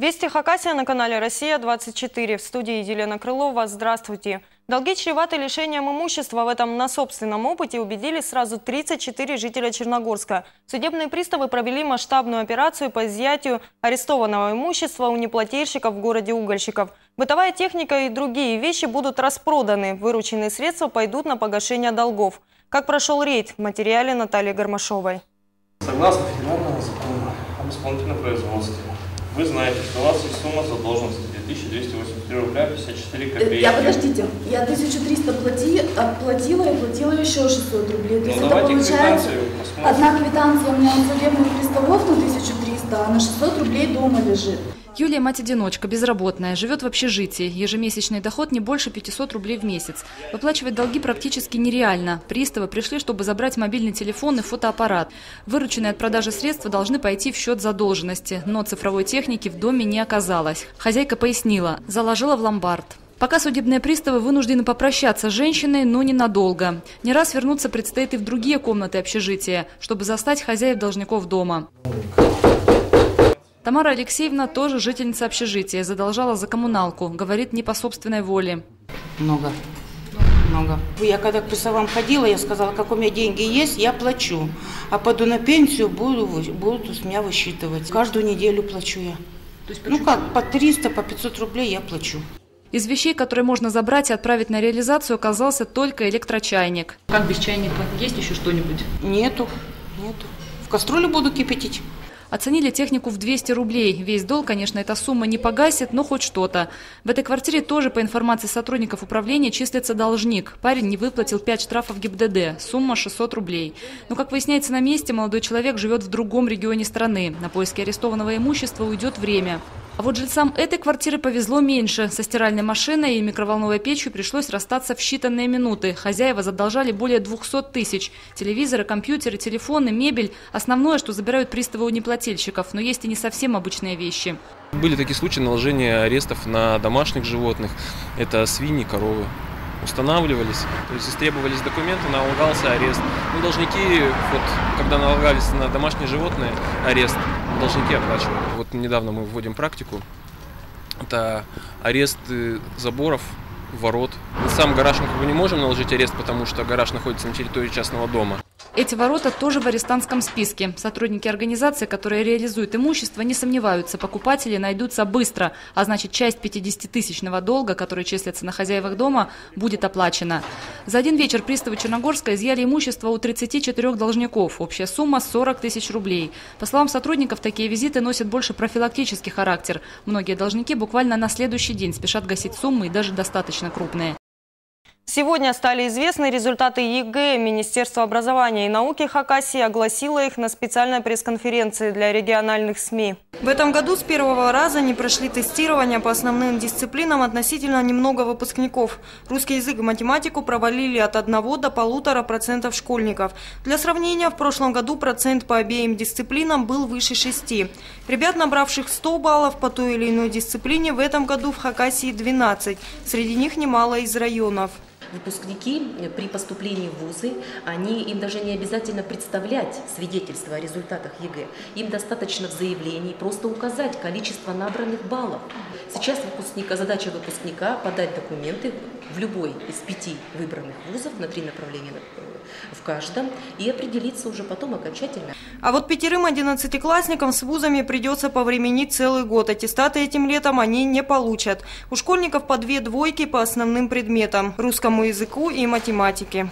Вести Хакасия на канале «Россия-24». В студии Елена Крылова. Здравствуйте. Долги чреваты лишением имущества. В этом на собственном опыте убедились сразу 34 жителя Черногорска. Судебные приставы провели масштабную операцию по изъятию арестованного имущества у неплательщиков в городе Угольщиков. Бытовая техника и другие вещи будут распроданы. Вырученные средства пойдут на погашение долгов. Как прошел рейд? В материале Натальи Гармашовой. Согласно федеральному закону об исполнительном производстве, вы знаете, что у вас есть сумма задолженности 2283 рубля 54 Э, копейки. Я подождите, я 1300 плати, отплатила и платила еще 600 рублей. То Ну есть это получается, одна квитанция у меня у судебных приставов на 1300, а на 600 рублей дома лежит. Юлия – мать-одиночка, безработная, живет в общежитии. Ежемесячный доход не больше 500 рублей в месяц. Выплачивать долги практически нереально. Приставы пришли, чтобы забрать мобильный телефон и фотоаппарат. Вырученные от продажи средства должны пойти в счет задолженности, но цифровой техники в доме не оказалось. Хозяйка пояснила – заложила в ломбард. Пока судебные приставы вынуждены попрощаться с женщиной, но ненадолго. Не раз вернуться предстоит и в другие комнаты общежития, чтобы застать хозяев должников дома. Тамара Алексеевна тоже жительница общежития, задолжала за коммуналку, говорит не по собственной воле. Много. Много. Я когда к приставам ходила, я сказала, как у меня деньги есть, я плачу. А пойду на пенсию, буду, будут с меня высчитывать. Каждую неделю плачу я. ну как, по 300, по 500 рублей я плачу. Из вещей, которые можно забрать и отправить на реализацию, оказался только электрочайник. Как без чайника? Есть еще что-нибудь? Нету, нету. В кастрюлю буду кипятить. Оценили технику в 200 рублей. Весь долг, конечно, эта сумма не погасит, но хоть что-то. В этой квартире тоже, по информации сотрудников управления, числится должник. Парень не выплатил 5 штрафов ГИБДД. Сумма 600 рублей. Но, как выясняется на месте, молодой человек живет в другом регионе страны. На поиски арестованного имущества уйдет время. А вот жильцам этой квартиры повезло меньше. Со стиральной машиной и микроволновой печью пришлось расстаться в считанные минуты. Хозяева задолжали более 200 тысяч. Телевизоры, компьютеры, телефоны, мебель – основное, что забирают приставы у неплательщиков. Но есть и не совсем обычные вещи. Были такие случаи наложения арестов на домашних животных. Это свиньи, коровы. Устанавливались, то есть истребовались документы, налагался арест. Ну, должники, вот, когда налагались на домашние животные арест, должники оплачивали. Вот недавно мы вводим практику. Это арест заборов, ворот. Сам гараж мы как бы не можем наложить арест, потому что гараж находится на территории частного дома. Эти ворота тоже в арестантском списке. Сотрудники организации, которые реализуют имущество, не сомневаются, покупатели найдутся быстро, а значит часть 50-тысячного долга, который числится на хозяевах дома, будет оплачена. За один вечер приставы Черногорска изъяли имущество у 34 должников. Общая сумма 40 тысяч рублей. По словам сотрудников, такие визиты носят больше профилактический характер. Многие должники буквально на следующий день спешат гасить суммы и даже достаточно крупные. Сегодня стали известны результаты ЕГЭ. Министерство образования и науки Хакасии огласило их на специальной пресс-конференции для региональных СМИ. В этом году с первого раза не прошли тестирования по основным дисциплинам относительно немного выпускников. Русский язык и математику провалили от 1 до полутора процентов школьников. Для сравнения, в прошлом году процент по обеим дисциплинам был выше 6. Ребят, набравших 100 баллов по той или иной дисциплине, в этом году в Хакасии 12. Среди них немало из районов. Выпускники э, при поступлении в вузы, они, им даже не обязательно представлять свидетельство о результатах ЕГЭ. Им достаточно в заявлении просто указать количество набранных баллов. Сейчас выпускника, задача выпускника подать документы в любой из пяти выбранных вузов на три направления в каждом и определиться уже потом окончательно. А вот пятерым одиннадцатиклассникам с вузами придется повременить целый год. Аттестаты этим летом они не получат. У школьников по две двойки по основным предметам – русскому языку и математике.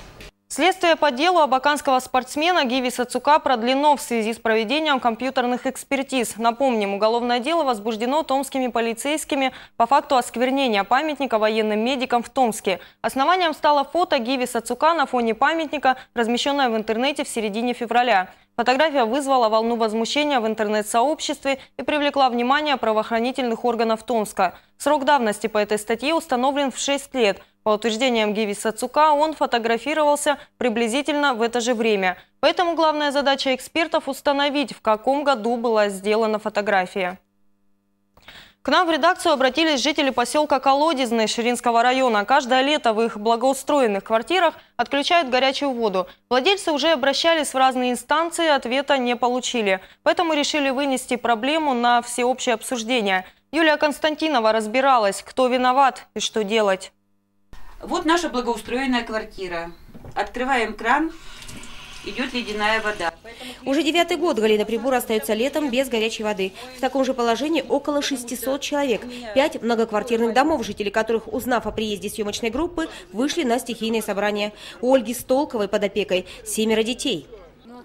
Следствие по делу абаканского спортсмена Гиви Сацука продлено в связи с проведением компьютерных экспертиз. Напомним, уголовное дело возбуждено томскими полицейскими по факту осквернения памятника военным медикам в Томске. Основанием стало фото Гиви Сацука на фоне памятника, размещенное в интернете в середине февраля. Фотография вызвала волну возмущения в интернет-сообществе и привлекла внимание правоохранительных органов Томска. Срок давности по этой статье установлен в 6 лет. По утверждениям Гиви Сацука, он фотографировался приблизительно в это же время. Поэтому главная задача экспертов – установить, в каком году была сделана фотография. К нам в редакцию обратились жители поселка Колодезный Ширинского района. Каждое лето в их благоустроенных квартирах отключают горячую воду. Владельцы уже обращались в разные инстанции, ответа не получили. Поэтому решили вынести проблему на всеобщее обсуждение. Юлия Константинова разбиралась, кто виноват и что делать. Вот наша благоустроенная квартира. Открываем кран, идет ледяная вода. Уже девятый год Галина Прибор остается летом без горячей воды. В таком же положении около 600 человек. Пять многоквартирных домов, жители которых, узнав о приезде съемочной группы, вышли на стихийное собрание. У Ольги Столковой под опекой семеро детей.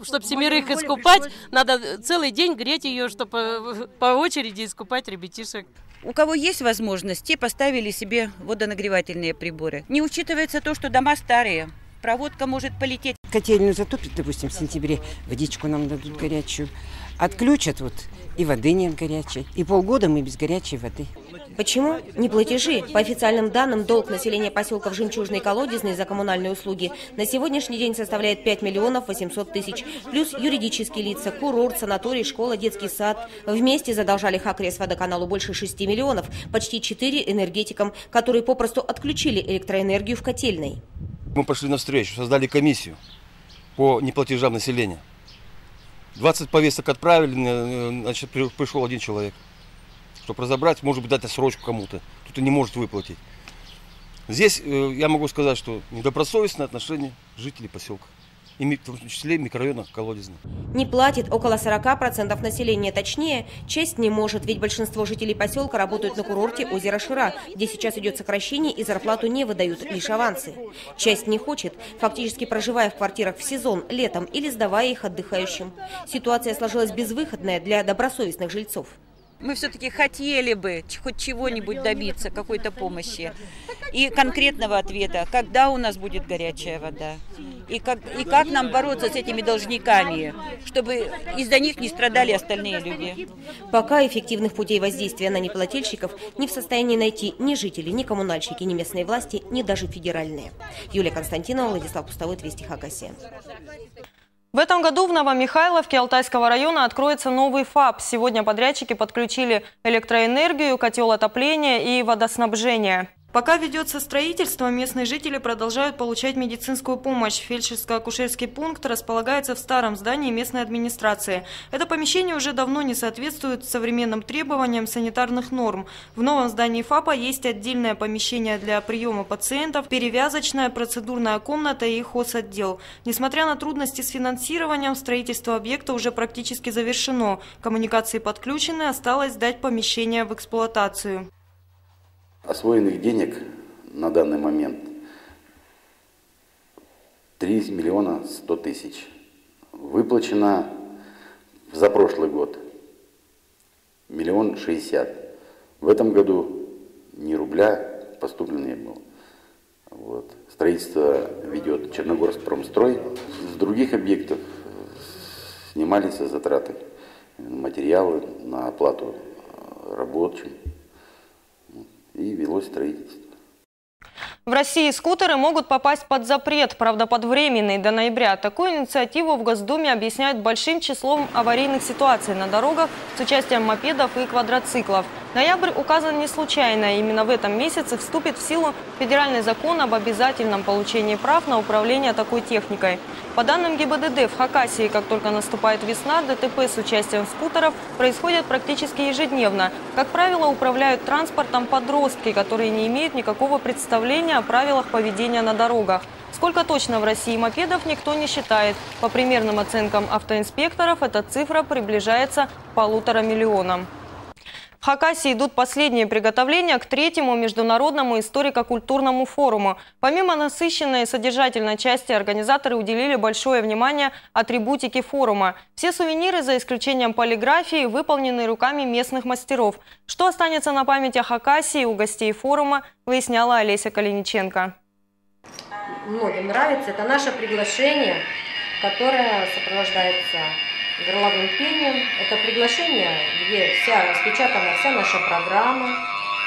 Чтобы семерых искупать, надо целый день греть ее, чтобы по очереди искупать ребятишек. У кого есть возможность, те поставили себе водонагревательные приборы. Не учитывается то, что дома старые. Проводка может полететь. Котельную затопит, допустим, в сентябре, водичку нам дадут горячую. Отключат вот, и воды нет горячей. И полгода мы без горячей воды. Почему? Не платежи. По официальным данным, долг населения поселков Жемчужный и Колодезный за коммунальные услуги на сегодняшний день составляет 5 миллионов 800 тысяч. Плюс юридические лица, курорт, санаторий, школа, детский сад. Вместе задолжали Хакрес водоканалу больше 6 миллионов, почти 4 энергетикам, которые попросту отключили электроэнергию в котельной. Мы пошли навстречу, создали комиссию по неплатежам населения. 20 повесток отправили, значит, пришел один человек. Чтобы разобрать, может быть, дать срочку кому-то. Кто-то не может выплатить. Здесь э, я могу сказать, что недобросовестное отношение жителей поселка и в том числе микрорайона Колодезный. Не платит около 40% населения, точнее, часть не может, ведь большинство жителей поселка работают на курорте озера Шира, где сейчас идет сокращение и зарплату не выдают, лишь авансы. Часть не хочет, фактически проживая в квартирах в сезон, летом или сдавая их отдыхающим. Ситуация сложилась безвыходная для добросовестных жильцов. Мы все-таки хотели бы хоть чего-нибудь добиться, какой-то помощи. И конкретного ответа, когда у нас будет горячая вода. И как, и как нам бороться с этими должниками, чтобы из-за них не страдали остальные люди. Пока эффективных путей воздействия на неплательщиков не в состоянии найти ни жители, ни коммунальщики, ни местные власти, ни даже федеральные. Юлия Константинова, Владислав Пустовой, Вести Хакасия. В этом году в Новомихайловке Алтайского района откроется новый ФАП. Сегодня подрядчики подключили электроэнергию, котел отопления и водоснабжение. Пока ведется строительство, местные жители продолжают получать медицинскую помощь. Фельдшерско-акушерский пункт располагается в старом здании местной администрации. Это помещение уже давно не соответствует современным требованиям санитарных норм. В новом здании ФАПа есть отдельное помещение для приема пациентов, перевязочная, процедурная комната и хозотдел. Несмотря на трудности с финансированием, строительство объекта уже практически завершено. Коммуникации подключены, осталось сдать помещение в эксплуатацию. Освоенных денег на данный момент 3 миллиона 100 тысяч. Выплачено за прошлый год миллион шестьдесят. В этом году ни рубля поступлено не было. Вот. Строительство ведет Черногорск промстрой. С других объектов снимались затраты, материалы на оплату рабочим и велось строительство. В России скутеры могут попасть под запрет, правда под временный, до ноября. Такую инициативу в Госдуме объясняют большим числом аварийных ситуаций на дорогах с участием мопедов и квадроциклов. Ноябрь указан не случайно. Именно в этом месяце вступит в силу федеральный закон об обязательном получении прав на управление такой техникой. По данным ГИБДД, в Хакасии, как только наступает весна, ДТП с участием скутеров происходят практически ежедневно. Как правило, управляют транспортом подростки, которые не имеют никакого представления о правилах поведения на дорогах. Сколько точно в России мопедов, никто не считает. По примерным оценкам автоинспекторов, эта цифра приближается к полутора миллионам. Хакасии идут последние приготовления к третьему международному историко-культурному форуму. Помимо насыщенной и содержательной части, организаторы уделили большое внимание атрибутике форума. Все сувениры, за исключением полиграфии, выполнены руками местных мастеров. Что останется на память о Хакасии у гостей форума, выясняла Олеся Калиниченко. Многим нравится. Это наше приглашение, которое сопровождается горловым пением. Это приглашение, где вся распечатана вся наша программа.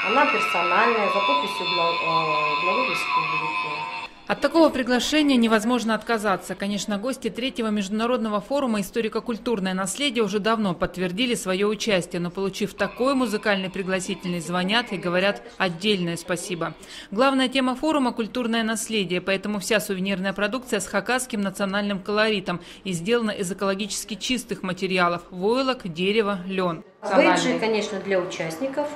Она персональная, за подписью э, главы республики. От такого приглашения невозможно отказаться. Конечно, гости третьего международного форума «Историко-культурное наследие» уже давно подтвердили свое участие, но получив такой музыкальный пригласительный, звонят и говорят отдельное спасибо. Главная тема форума – культурное наследие, поэтому вся сувенирная продукция с хакасским национальным колоритом и сделана из экологически чистых материалов – войлок, дерево, лен. Бейджи, конечно, для участников.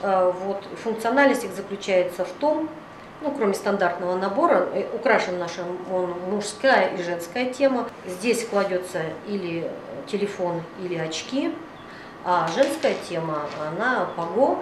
Э, вот, функциональность их заключается в том, ну, кроме стандартного набора, э, украшен нашим он мужская и женская тема. Здесь кладется или телефон, или очки. А женская тема, она пого,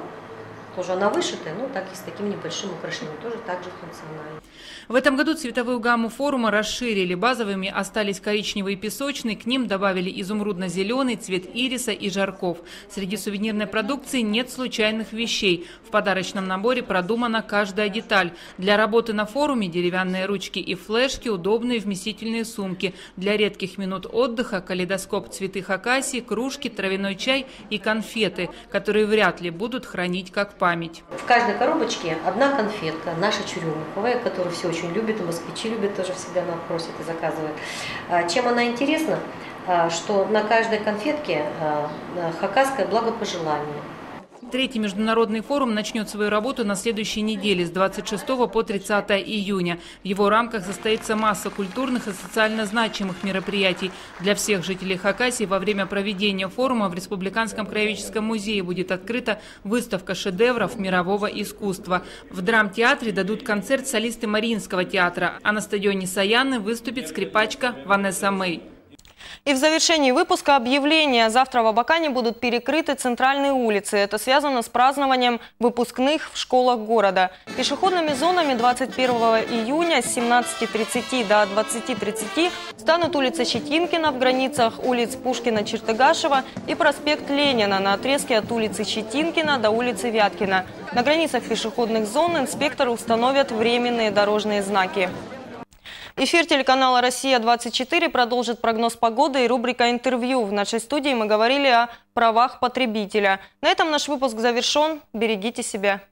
тоже она вышитая, но так и с таким небольшим украшением, тоже так же функционально. В этом году цветовую гамму форума расширили. Базовыми остались коричневый и песочный, к ним добавили изумрудно-зеленый, цвет ириса и жарков. Среди сувенирной продукции нет случайных вещей. В подарочном наборе продумана каждая деталь. Для работы на форуме деревянные ручки и флешки, удобные вместительные сумки. Для редких минут отдыха калейдоскоп цветы хакасии, кружки, травяной чай и конфеты, которые вряд ли будут хранить как память. В каждой коробочке одна конфетка, наша черемуховая, которую все очень любят, и москвичи любят, тоже всегда нас просят и заказывают. А, чем она интересна? А, что на каждой конфетке а, хакасское благопожелание. Третий международный форум начнет свою работу на следующей неделе с 26 по 30 июня. В его рамках состоится масса культурных и социально значимых мероприятий. Для всех жителей Хакасии во время проведения форума в Республиканском краеведческом музее будет открыта выставка шедевров мирового искусства. В драмтеатре дадут концерт солисты Мариинского театра, а на стадионе Саяны выступит скрипачка Ванесса Мэй. И в завершении выпуска объявления. Завтра в Абакане будут перекрыты центральные улицы. Это связано с празднованием выпускных в школах города. Пешеходными зонами 21 июня с 17.30 до 20.30 станут улица Щетинкина в границах улиц Пушкина-Чертыгашева и проспект Ленина на отрезке от улицы Щетинкина до улицы Вяткина. На границах пешеходных зон инспекторы установят временные дорожные знаки. Эфир телеканала «Россия-24» продолжит прогноз погоды и рубрика «Интервью». В нашей студии мы говорили о правах потребителя. На этом наш выпуск завершен. Берегите себя.